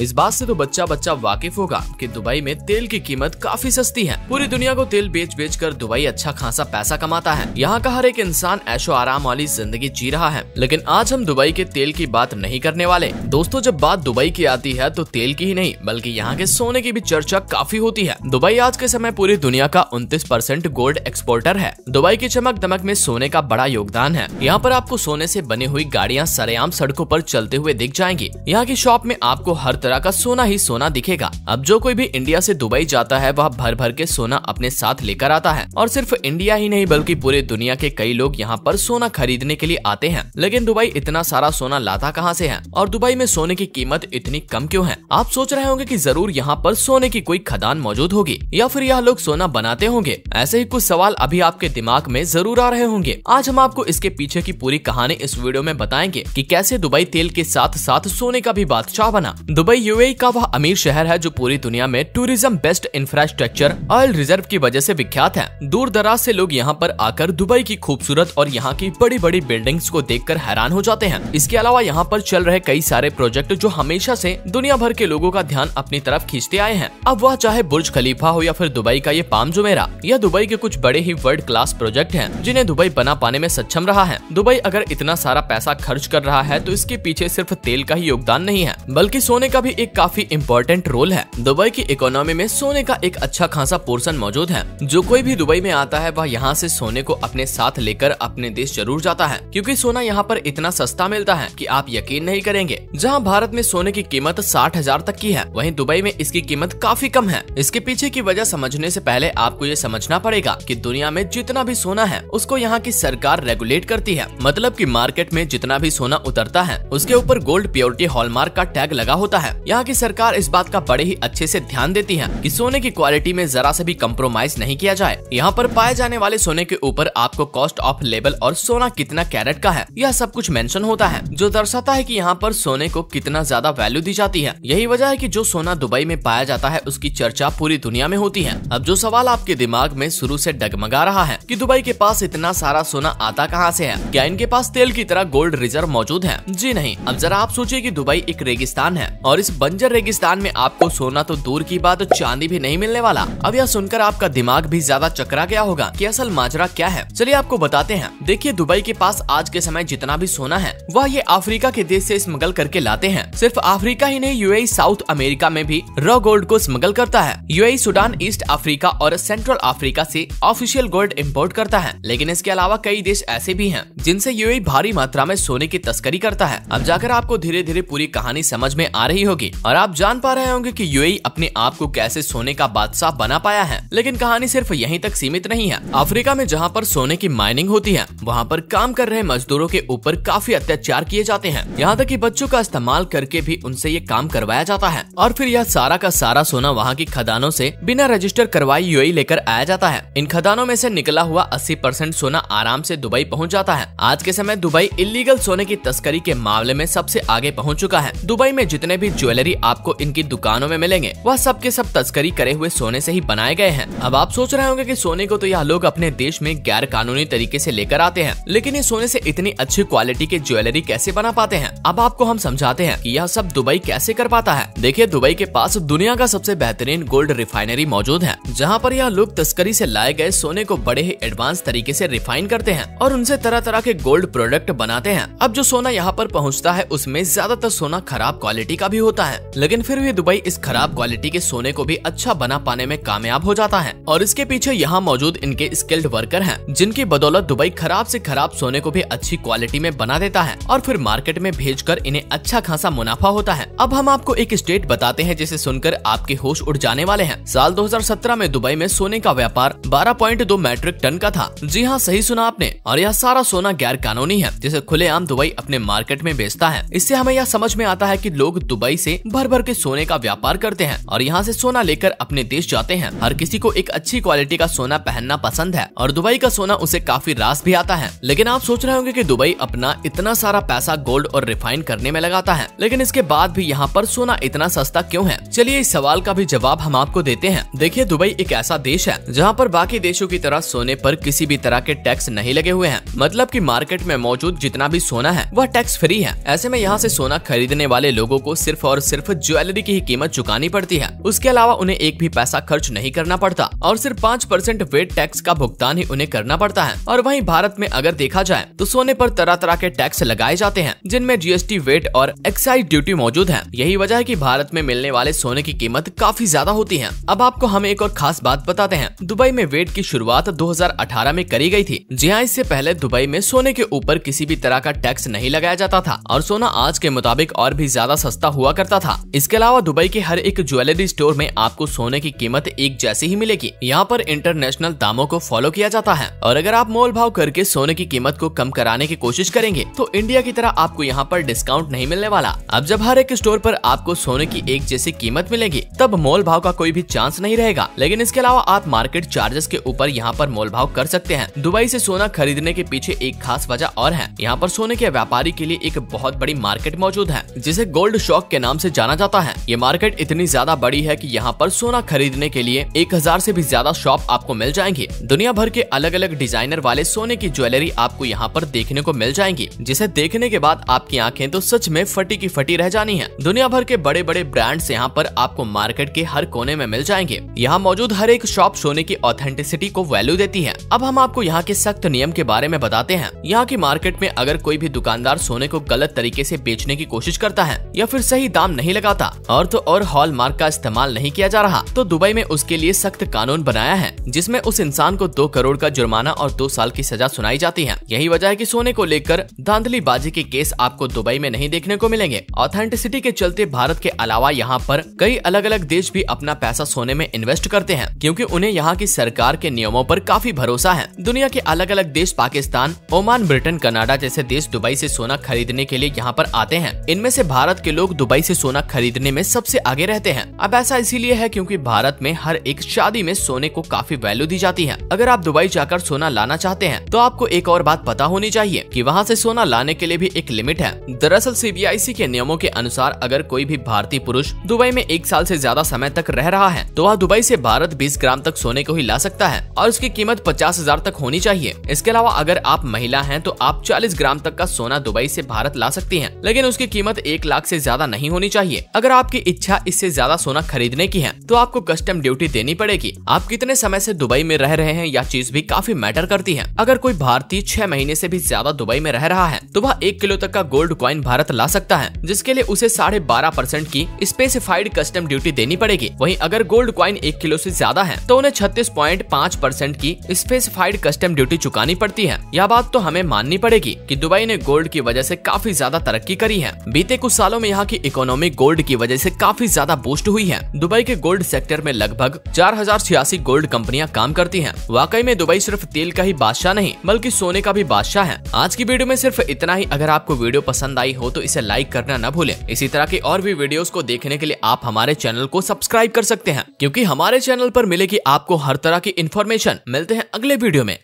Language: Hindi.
इस बात से तो बच्चा बच्चा वाकिफ होगा कि दुबई में तेल की कीमत काफ़ी सस्ती है। पूरी दुनिया को तेल बेच बेच कर दुबई अच्छा खासा पैसा कमाता है। यहाँ का हर एक इंसान ऐशो आराम वाली ज़िंदगी जी रहा है। लेकिन आज हम दुबई के तेल की बात नहीं करने वाले। दोस्तों, जब बात दुबई की आती है तो तेल की ही नहीं, बल्कि यहाँ के सोने की भी चर्चा काफ़ी होती है। दुबई आज के समय पूरी दुनिया का उनतीस परसेंट गोल्ड एक्सपोर्टर है। दुबई की चमक दमक में सोने का बड़ा योगदान है। यहाँ पर आपको सोने से बनी हुई गाड़ियाँ सरेआम सड़कों पर चलते हुए दिख जाएँगी। यहाँ की शॉप में आपको हर तरह का सोना ही सोना दिखेगा। अब जो कोई भी इंडिया से दुबई जाता है, वह भर भर के सोना अपने साथ लेकर आता है। और सिर्फ़ इंडिया ही नहीं, बल्कि पूरे दुनिया के कई लोग यहाँ पर सोना खरीदने के लिए आते हैं। लेकिन दुबई इतना सारा सोना लाता कहाँ से है? और दुबई में सोने की कीमत इतनी कम क्यों है? आप सोच रहे होंगे कि ज़रूर यहाँ पर सोने की कोई खदान मौजूद होगी, या फिर यह लोग सोना बनाते होंगे। ऐसे ही कुछ सवाल अभी आपके दिमाग में ज़रूर आ रहे होंगे। आज हम आपको इसके पीछे की पूरी कहानी इस वीडियो में बताएँगे कि कैसे दुबई तेल के साथ साथ सोने का भी बादशाह बना। दुबई यूएई का वह अमीर शहर है जो पूरी दुनिया में tourism best infrastructure oil reserve की वजह से विख्यात है। दूर दराज से लोग यहाँ पर आकर दुबई की खूबसूरत और यहाँ की बड़ी बड़ी बिल्डिंग्स को देखकर हैरान हो जाते हैं। इसके अलावा यहाँ पर चल रहे कई सारे प्रोजेक्ट जो हमेशा से दुनिया भर के लोगों का ध्यान अपनी तरफ़ खींचते आए हैं। अब वह चाहे बुर्ज खलीफा हो या फिर दुबई का ये पाम जुमेरा या दुबई के कुछ बड़े ही वर्ल्ड क्लास प्रोजेक्ट हैं, जिन्हें दुबई बना पाने में सक्षम रहा है। दुबई अगर इतना सारा पैसा खर्च कर रहा है तो इसके पीछे सिर्फ़ तेल का ही योगदान नहीं है, बल्कि सोने का भी एक काफ़ी इम्पोर्टेंट रोल है। दुबई की इकोनॉमी में सोने का एक अच्छा खासा पोर्शन मौजूद है। जो कोई भी दुबई में आता है, वह यहाँ से सोने को अपने साथ लेकर अपने देश ज़रूर जाता है। क्योंकि सोना यहाँ पर इतना सस्ता मिलता है कि आप यकीन नहीं करेंगे। जहाँ भारत में सोने की कीमत साठ हज़ार तक की है, वहीं दुबई में इसकी कीमत काफ़ी कम है। इसके पीछे की वजह समझने से पहले आपको ये समझना पड़ेगा कि दुनिया में जितना भी सोना है, उसको यहाँ की सरकार रेगुलेट करती है। मतलब कि मार्केट में जितना भी सोना उतरता है, उसके ऊपर गोल्ड प्योरिटी हॉलमार्क का टैग लगा होता है। यहाँ की सरकार इस बात का बड़े ही अच्छे से ध्यान देती है कि सोने की क्वालिटी में जरा से भी कम्प्रोमाइज नहीं किया जाए। यहाँ पर पाए जाने वाले सोने के ऊपर आपको कॉस्ट ऑफ़ लेबल और सोना कितना कैरेट का है, यह सब कुछ मेंशन होता है, जो दर्शाता है कि यहाँ पर सोने को कितना ज़्यादा वैल्यू दी जाती है। यही वजह है कि जो सोना दुबई में पाया जाता है, उसकी चर्चा पूरी दुनिया में होती है। अब जो सवाल आपके दिमाग में शुरू से डगमगा रहा है कि दुबई के पास इतना सारा सोना आता कहाँ से है? क्या इनके पास तेल की तरह गोल्ड रिज़र्व मौजूद है? जी नहीं। अब जरा आप सोचिए कि दुबई एक रेगिस्तान है और इस बंजर रेगिस्तान में आपको सोना तो दूर की बात चांदी भी नहीं मिलने वाला। अब यह सुनकर आपका दिमाग भी ज़्यादा चकरा गया होगा कि असल माजरा क्या है। चलिए आपको बताते हैं। देखिए, दुबई के पास आज के समय जितना भी सोना है, वह ये अफ्रीका के देश ऐसी स्मगल करके लाते हैं। सिर्फ़ अफ्रीका ही नहीं यूएई साउथ अमेरिका में भी रॉ गोल्ड को स्मगल करता है। यूएई सुडान ईस्ट अफ्रीका और सेंट्रल अफ्रीका से ऑफिशियल गोल्ड इम्पोर्ट करता है। लेकिन इसके अलावा कई देश ऐसे भी हैं, जिनसे यूएई भारी मात्रा में सोने की तस्करी करता है। अब जाकर आपको धीरे धीरे पूरी कहानी समझ में आ रही होगी और आप जान पा रहे होंगे कि यूएई अपने आप को कैसे सोने का बादशाह बना पाया है। लेकिन कहानी सिर्फ़ यहीं तक सीमित नहीं है। अफ्रीका में जहाँ पर सोने की माइनिंग होती है, वहाँ पर काम कर रहे मजदूरों के ऊपर काफ़ी अत्याचार किए जाते हैं। यहाँ तक की बच्चों का इस्तेमाल करके भी उनसे ये काम करवाया जाता है। और फिर यह सारा का सारा सोना वहाँ की खदानों से बिना रजिस्टर करवाई यूएई लेकर आया जाता है। इन खदानों में से निकला हुआ 80 परसेंट सोना आराम से दुबई पहुँच जाता है। आज के समय दुबई इलीगल सोने की तस्करी के मामले में सबसे आगे पहुँच चुका है। दुबई में जितने भी ज्वेलरी आपको इनकी दुकानों में मिलेंगे। वह सब के सब तस्करी करे हुए सोने से ही बनाए गए हैं। अब आप सोच रहे होंगे कि सोने को तो यह लोग अपने देश में गैर कानूनी तरीके से लेकर आते हैं। लेकिन ये सोने से इतनी अच्छी क्वालिटी के ज्वेलरी कैसे बना पाते हैं? अब आपको हम समझाते हैं कि यह सब दुबई कैसे कर पाता है। देखिए, दुबई के पास दुनिया का सबसे बेहतरीन गोल्ड रिफाइनरी मौजूद है, जहाँ पर यह लोग तस्करी से लाए गए सोने को बड़े ही एडवांस तरीके से रिफाइन करते हैं और उनसे तरह तरह के गोल्ड प्रोडक्ट बनाते हैं। अब जो सोना यहाँ पर पहुँचता है, उसमें ज़्यादातर सोना खराब क्वालिटी का भी होता है। लेकिन फिर भी दुबई इस खराब क्वालिटी के सोने को भी अच्छा बना पाने में कामयाब हो जाता है। और इसके पीछे यहाँ मौजूद इनके स्किल्ड वर्कर हैं, जिनकी बदौलत दुबई खराब से खराब सोने को भी अच्छी क्वालिटी में बना देता है और फिर मार्केट में भेजकर इन्हें अच्छा खासा मुनाफा होता है। अब हम आपको एक स्टेट बताते हैं, जिसे सुनकर आपके होश उड़ जाने वाले हैं। साल 2017 में दुबई में सोने का व्यापार 12.2 मैट्रिक टन का था। जी हाँ सही सुना आपने। और यह सारा सोना गैर कानूनी है, जिसे खुलेआम दुबई अपने मार्केट में बेचता है। इससे हमें यह समझ में आता है कि लोग दुबई से भर भर के सोने का व्यापार करते हैं और यहाँ से सोना लेकर अपने देश जाते हैं। हर किसी को एक अच्छी क्वालिटी का सोना पहनना पसंद है और दुबई का सोना उसे काफ़ी रास भी आता है। लेकिन आप सोच रहे होंगे की दुबई अपना इतना सारा पैसा गोल्ड और रिफाइन करने में लगाता है। लेकिन इसके बाद भी यहाँ पर सोना इतना सस्ता क्यों है? चलिए इस सवाल का भी जवाब हम आपको देते हैं। देखिए, दुबई एक ऐसा देश है जहाँ पर बाकी देशों की तरह सोने पर किसी भी तरह के टैक्स नहीं लगे हुए हैं। मतलब कि मार्केट में मौजूद जितना भी सोना है, वह टैक्स फ्री है। ऐसे में यहाँ से सोना खरीदने वाले लोगों को सिर्फ़ सिर्फ़ और सिर्फ़ ज्वेलरी की ही कीमत चुकानी पड़ती है। उसके अलावा उन्हें एक भी पैसा खर्च नहीं करना पड़ता और सिर्फ़ पाँच परसेंट वेट टैक्स का भुगतान ही उन्हें करना पड़ता है। और वहीं भारत में अगर देखा जाए तो सोने पर तरह तरह के टैक्स लगाए जाते हैं, जिनमें जीएसटी वेट और एक्साइज ड्यूटी मौजूद है। यही वजह है की भारत में मिलने वाले सोने की कीमत काफ़ी ज़्यादा होती है। अब आपको हम एक और खास बात बताते हैं। दुबई में वेट की शुरुआत 2018 में करी गई थी जी हाँ इससे पहले दुबई में सोने के ऊपर किसी भी तरह का टैक्स नहीं लगाया जाता था। और सोना आज के मुताबिक और भी ज़्यादा सस्ता हुआ करता था। इसके अलावा दुबई के हर एक ज्वेलरी स्टोर में आपको सोने की कीमत एक जैसी ही मिलेगी। यहाँ पर इंटरनेशनल दामों को फॉलो किया जाता है। और अगर आप मोल भाव करके सोने की कीमत को कम कराने की कोशिश करेंगे तो इंडिया की तरह आपको यहाँ पर डिस्काउंट नहीं मिलने वाला। अब जब हर एक स्टोर पर आपको सोने की एक जैसी कीमत मिलेगी, तब मोल भाव का कोई भी चांस नहीं रहेगा। लेकिन इसके अलावा आप मार्केट चार्जेस के ऊपर यहाँ पर मोल भाव कर सकते हैं। दुबई से सोना खरीदने के पीछे एक खास वजह और है। यहाँ पर सोने के व्यापारी के लिए एक बहुत बड़ी मार्केट मौजूद है, जिसे गोल्ड शॉक के नाम से जाना जाता है। ये मार्केट इतनी ज़्यादा बड़ी है कि यहाँ पर सोना खरीदने के लिए एक हज़ार से भी ज़्यादा शॉप आपको मिल जाएँगी। दुनिया भर के अलग अलग डिज़ाइनर वाले सोने की ज्वेलरी आपको यहाँ पर देखने को मिल जाएँगी। जिसे देखने के बाद आपकी आँखें तो सच में फटी की फटी रह जानी है। दुनिया भर के बड़े बड़े ब्रांड्स यहाँ पर आपको मार्केट के हर कोने में मिल जाएँगे। यहाँ मौजूद हर एक शॉप सोने की ऑथेंटिसिटी को वैल्यू देती है। अब हम आपको यहाँ के सख्त नियम के बारे में बताते हैं। यहाँ की मार्केट में अगर कोई भी दुकानदार सोने को गलत तरीके से बेचने की कोशिश करता है या फिर सही दाम नहीं लगाता। और तो और हॉल मार्क का इस्तेमाल नहीं किया जा रहा। तो दुबई में उसके लिए सख्त कानून बनाया है, जिसमें उस इंसान को दो करोड़ का जुर्माना और दो साल की सजा सुनाई जाती है। यही वजह है की सोने को लेकर धांधलीबाजी के केस आपको दुबई में नहीं देखने को मिलेंगे। ऑथेंटिसिटी के चलते भारत के अलावा यहाँ पर कई अलग अलग देश भी अपना पैसा सोने में इन्वेस्ट करते हैं, क्योंकि उन्हें यहाँ की सरकार के नियमों पर काफ़ी भरोसा है। दुनिया के अलग अलग देश पाकिस्तान, ओमान, ब्रिटेन, कनाडा जैसे देश दुबई से सोना खरीदने के लिए यहाँ पर आते हैं। इनमें से भारत के लोग दुबई से सोना खरीदने में सबसे आगे रहते हैं। अब ऐसा इसीलिए है क्योंकि भारत में हर एक शादी में सोने को काफ़ी वैल्यू दी जाती है। अगर आप दुबई जाकर सोना लाना चाहते हैं तो आपको एक और बात पता होनी चाहिए कि वहाँ से सोना लाने के लिए भी एक लिमिट है। दरअसल सीबीआईसी के नियमों के अनुसार अगर कोई भी भारतीय पुरुष दुबई में एक साल से ज़्यादा समय तक रह रहा है तो वह दुबई से भारत 20 ग्राम तक सोने को ही ला सकता है और उसकी कीमत पचास हज़ार तक होनी चाहिए। इसके अलावा अगर आप महिला हैं तो आप 40 ग्राम तक का सोना दुबई से भारत ला सकती हैं, लेकिन उसकी कीमत एक लाख से ज़्यादा नहीं होनी चाहिए। अगर आपकी इच्छा इससे ज़्यादा सोना खरीदने की है तो आपको कस्टम ड्यूटी देनी पड़ेगी। आप कितने समय से दुबई में रह रहे हैं यह चीज़ भी काफ़ी मैटर करती है। अगर कोई भारतीय छह महीने से भी ज़्यादा दुबई में रह रहा है तो वह एक किलो तक का गोल्ड क्वाइन भारत ला सकता है, जिसके लिए उसे साढ़े बारह परसेंट की स्पेसिफाइड कस्टम ड्यूटी देनी पड़ेगी। वहीं अगर गोल्ड क्वाइन एक किलो से ज़्यादा है तो उन्हें छत्तीस पॉइंट पाँच परसेंट की स्पेसिफाइड कस्टम ड्यूटी चुकानी पड़ती है। यह बात तो हमें माननी पड़ेगी कि दुबई ने गोल्ड की वजह से काफ़ी ज़्यादा तरक्की करी है। बीते कुछ सालों में यहाँ की इकोनॉमी गोल्ड की वजह से काफ़ी ज़्यादा बूस्ट हुई है। दुबई के गोल्ड सेक्टर में लगभग चार हज़ार छियासी गोल्ड कंपनियाँ काम करती हैं। वाकई में दुबई सिर्फ़ तेल का ही बादशाह नहीं, बल्कि सोने का भी बादशाह है। आज की वीडियो में सिर्फ़ इतना ही। अगर आपको वीडियो पसंद आई हो तो इसे लाइक करना न भूले। इसी तरह की और भी वीडियो को देखने के लिए आप हमारे चैनल को सब्सक्राइब कर सकते हैं, क्यूँकी हमारे चैनल आरोप मिलेगी आपको हर तरह की इन्फॉर्मेशन मिलते हैं अगले वीडियो में।